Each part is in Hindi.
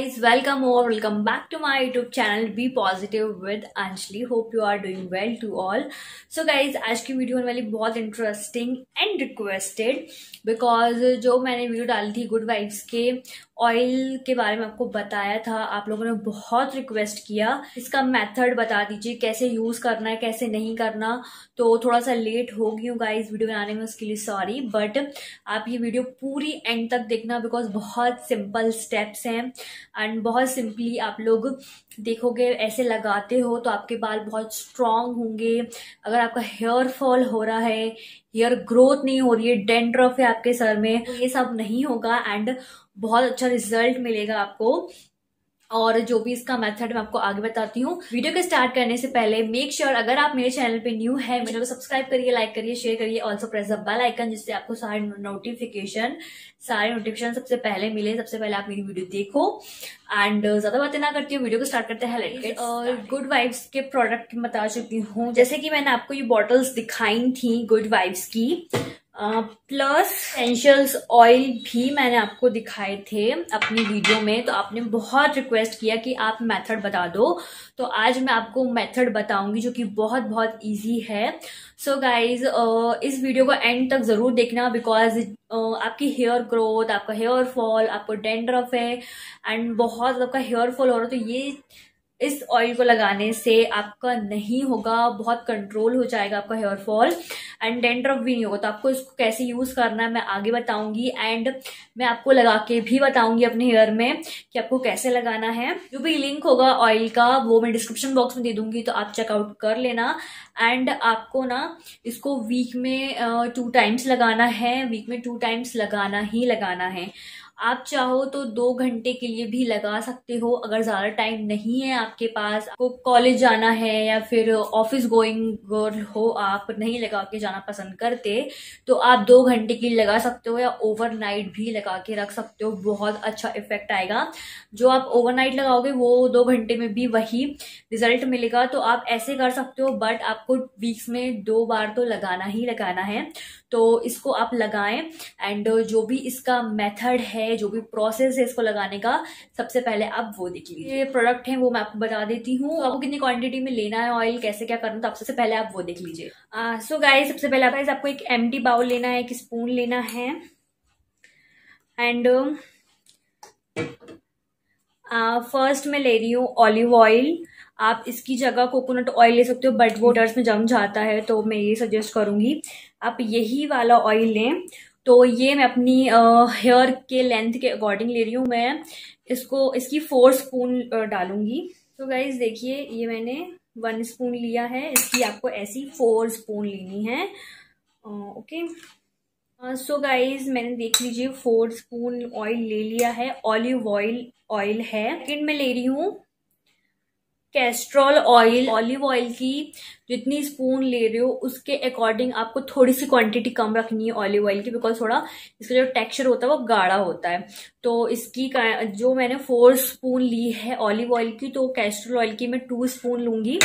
guys, welcome or welcome back to my YouTube channel Be Positive with Anjali. Hope you are doing well to all. So guys, आज की वीडियो होने वाली बहुत इंटरेस्टिंग एंड रिक्वेस्टेड बिकॉज़ जो मैंने वीडियो डाली थी गुड वाइब्स के ऑयल के बारे में आपको बताया था आप लोगों ने बहुत रिक्वेस्ट किया इसका मेथड बता दीजिए कैसे यूज़ करना है कैसे नहीं करना तो थोड़ा सा लेट हो गई हूँ गाइस वीडियो बनाने में उसके लिए सॉरी बट आप ये वीडियो पूरी एंड तक देखना बिकॉज़ बहुत सिंपल स्टेप्स हैं एंड बहुत सिंपली आप लोग देखोगे, ऐसे लगाते हो तो आपके बाल बहुत स्ट्रांग होंगे। अगर आपका हेयर फॉल हो रहा है हेयर ग्रोथ नहीं हो रही है डेंड्रफ है आपके सर में तो ये सब नहीं होगा एंड बहुत अच्छा रिज़ल्ट मिलेगा आपको। और जो भी इसका मेथड मैं आपको आगे बताती हूँ वीडियो के स्टार्ट करने से पहले मेक श्योर sure, अगर आप मेरे चैनल पे न्यू है मेरे को सब्सक्राइब करिए लाइक करिए शेयर करिए also press the bell icon जिससे आपको सारे नोटिफिकेशन सारे नोटिफिकेशन सबसे पहले मिले सबसे पहले आप मेरी वीडियो देखो। एंड ज़्यादा बातें ना करती हूँ वीडियो को स्टार्ट करते हैं और गुड वाइब्स के प्रोडक्ट बता चुकी हूँ। जैसे कि मैंने आपको ये बॉटल्स दिखाई थी गुड वाइब्स की प्लस एसेंशियल्स ऑयल भी मैंने आपको दिखाए थे अपनी वीडियो में तो आपने बहुत रिक्वेस्ट किया कि आप मेथड बता दो। तो आज मैं आपको मेथड बताऊँगी जो कि बहुत बहुत इजी है। सो so गाइज़ इस वीडियो को एंड तक ज़रूर देखना बिकॉज़ आपकी हेयर ग्रोथ आपका हेयर फॉल आपको डेंड्रफ है एंड बहुत आपका हेयर फॉल हो रहा है तो ये इस ऑयल को लगाने से आपका नहीं होगा, बहुत कंट्रोल हो जाएगा आपका हेयर फॉल एंड डेंड्रफ भी नहीं होगा। तो आपको इसको कैसे यूज़ करना है मैं आगे बताऊँगी एंड मैं आपको लगा के भी बताऊँगी अपने हेयर में कि आपको कैसे लगाना है। जो भी लिंक होगा ऑयल का, वो मैं डिस्क्रिप्शन बॉक्स में दे दूँगी तो आप चेकआउट कर लेना एंड आपको ना इसको वीक में टू टाइम्स लगाना है। वीक में टू टाइम्स लगाना ही लगाना है। आप चाहो तो दो घंटे के लिए भी लगा सकते हो, अगर ज़्यादा टाइम नहीं है आपके पास, आपको कॉलेज जाना है या फिर ऑफ़िस गोइंग हो, आप नहीं लगा के जाना पसंद करते तो आप दो घंटे के लिए लगा सकते हो या ओवरनाइट भी लगा के रख सकते हो, बहुत अच्छा इफ़ेक्ट आएगा। जो आप ओवरनाइट लगाओगे, वो दो घंटे में भी वही रिज़ल्ट मिलेगा तो आप ऐसे कर सकते हो बट आपको वीक्स में दो बार तो लगाना ही लगाना है। तो इसको आप लगाएँ एंड जो भी इसका मेथड है जो भी प्रोसेस है इसको लगाने का सबसे पहले आप वो देख लीजिए। ये प्रोडक्ट है वो मैं आपको बता देती हूँ। आपको कितनी क्वांटिटी में लेना है ऑयल कैसे क्या करना तो आप सबसे पहले आप वो देख लीजिए। सो गाइस सबसे पहले गाइस आपको एक एम बाउल लेना है एक स्पून लेना है। एंड फ़र्स्ट uh, मैं ले रही हूँ ऑलिव ऑयल आप इसकी जगह कोकोनट ऑयल ले सकते हो बट वो डर्स में जम जाता है तो मैं ये सजेस्ट करूँगी। आप यही वाला ऑयल लें। तो ये मैं अपनी हेयर के लेंथ के अकॉर्डिंग ले रही हूँ मैं। इसको, इसकी फोर स्पून डालूँगी। तो गाइज़ देखिए, ये मैंने वन स्पून लिया है। इसकी आपको ऐसी फोर स्पून लेनी है। ओके सो गाइज़ मैंने देख लीजिए फोर स्पून ऑयल ले लिया है। ऑलिव ऑयल ऑयल है। सेकेंड में ले रही हूँ। कैस्ट्रॉल ऑयल, ऑलिव ऑयल की जितनी स्पून ले रहे हो, उसके अकॉर्डिंग आपको थोड़ी सी क्वांटिटी कम रखनी है ऑलिव ऑयल की बिकॉज़ थोड़ा इसका जो टेक्सचर होता है वो गाढ़ा होता है। तो इसकी जो मैंने फोर स्पून ली है ऑलिव ऑयल की तो कैस्ट्रॉल ऑयल की मैं टू स्पून लूँगी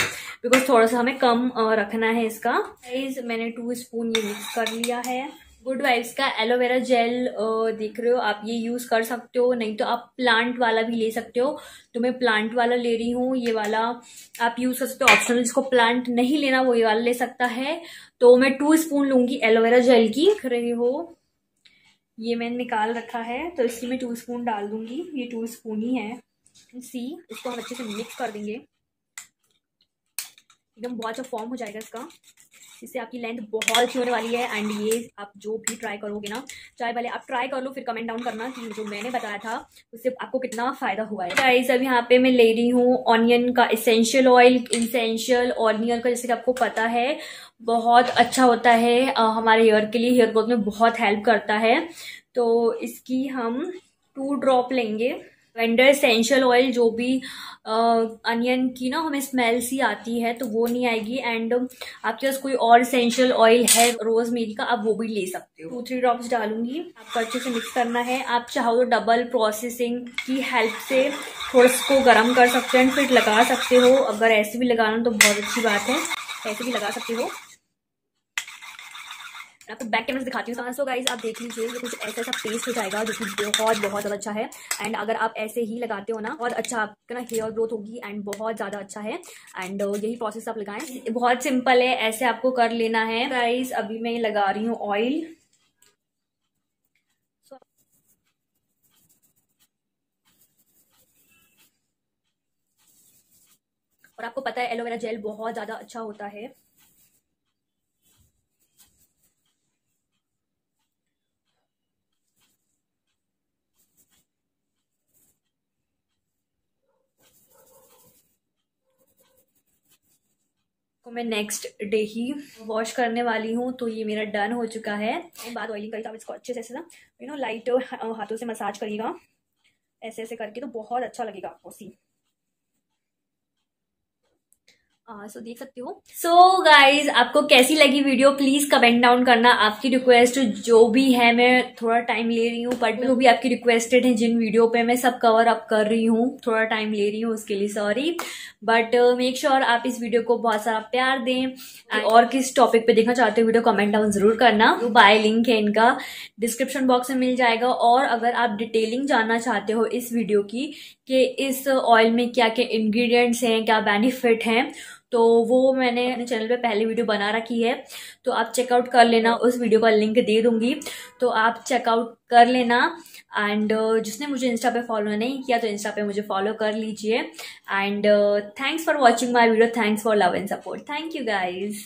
बिकॉज़ थोड़ा सा हमें कम रखना है इसका। मैंने टू स्पून ये मिक्स कर लिया है। गुड वाइब्स का एलोवेरा जेल देख रहे हो आप ये यूज़ कर सकते हो नहीं तो आप प्लांट वाला भी ले सकते हो। तो मैं प्लांट वाला ले रही हूँ ये वाला। आप यूज़ कर सकते हो ऑप्शनल जिसको प्लांट नहीं लेना वो ये वाला ले सकता है। तो मैं टू स्पून लूँगी एलोवेरा जेल की। देख रहे हो। ये मैंने निकाल रखा है तो इसी में टू स्पून डाल दूँगी। ये टू स्पून ही है। सी इसको हम अच्छे से मिक्स कर देंगे। एकदम बहुत अच्छा फॉर्म हो जाएगा इसका। इससे आपकी लेंथ बहुत अच्छी होने वाली है एंड ये आप जो भी ट्राई करोगे ना चाहे पहले आप ट्राई कर लो फिर कमेंट डाउन करना कि जो मैंने बताया था उससे आपको कितना फ़ायदा हुआ है। गाइस अब यहाँ पे मैं ले रही हूँ ऑनियन का इसेंशियल ऑयल इसेंशियल ऑनियन का जैसे कि आपको पता है बहुत अच्छा होता है आ, हमारे हेयर के लिए हेयर ग्रोथ में बहुत हेल्प करता है। तो इसकी हम टू ड्रॉप लेंगे। वेंडर एसेंशियल ऑयल जो भी अनियन की ना हमें स्मेल सी आती है तो वो नहीं आएगी। एंड आपके पास कोई और एसेंशियल ऑयल है रोज मेरी का, आप वो भी ले सकते हो। टू थ्री ड्रॉप्स डालूँगी। आपको अच्छे से मिक्स करना है। आप चाहो तो डबल प्रोसेसिंग की हेल्प से थोड़ा इसको गर्म कर सकते हो एंड फिर लगा सकते हो। अगर ऐसे भी लगाना तो बहुत अच्छी बात है। ऐसे भी लगा सकते हो। आपको बैक कैमरा दिखाती हूँ। सो गाइज़ आप देख लीजिए, ये कुछ ऐसा ऐसा पेस्ट हो जाएगा जो कि बहुत बहुत ज़्यादा अच्छा है। एंड अगर आप ऐसे ही लगाते हो ना बहुत अच्छा आपका ना हेयर ग्रोथ होगी एंड बहुत ज़्यादा अच्छा है। एंड यही प्रोसेस आप लगाएँ। बहुत सिंपल है, ऐसे आपको कर लेना है। गाइज़ अभी मैं लगा रही हूँ ऑयल और आपको पता है एलोवेरा जेल बहुत ज़्यादा अच्छा होता है। को मैं नेक्स्ट डे ही वॉश करने वाली हूँ तो ये मेरा डन हो चुका है। बाद ऑयलिंग करी आप इसको अच्छे से ऐसे ना यू नो लाइट हाथों से मसाज करिएगा। ऐसे ऐसे करके तो बहुत अच्छा लगेगा आपको सी सो देख सकते हो। सो गाइज़ आपको कैसी लगी वीडियो प्लीज़ कमेंट डाउन करना। आपकी रिक्वेस्ट जो भी है मैं थोड़ा टाइम ले रही हूँ बट जो भी आपकी रिक्वेस्टेड है जिन वीडियो पे मैं सब कवर अप कर रही हूँ थोड़ा टाइम ले रही हूँ उसके लिए सॉरी बट मेक श्योर आप इस वीडियो को बहुत सारा प्यार दें। और किस टॉपिक पे देखना चाहते हो वीडियो कमेंट डाउन ज़रूर करना। बाय लिंक है इनका। डिस्क्रिप्शन बॉक्स में मिल जाएगा। और अगर आप डिटेलिंग जानना चाहते हो इस वीडियो की कि इस ऑयल में क्या क्या इंग्रेडिएंट्स हैं क्या बेनिफिट हैं तो वो मैंने अपने चैनल पे पहले वीडियो बना रखी है। तो आप चेकआउट कर लेना, उस वीडियो का लिंक दे दूँगी। तो आप चेकआउट कर लेना। एंड जिसने मुझे इंस्टा पे फॉलो नहीं किया तो इंस्टा पे मुझे फॉलो कर लीजिए। And thanks for watching my video thanks for love and support thank you guys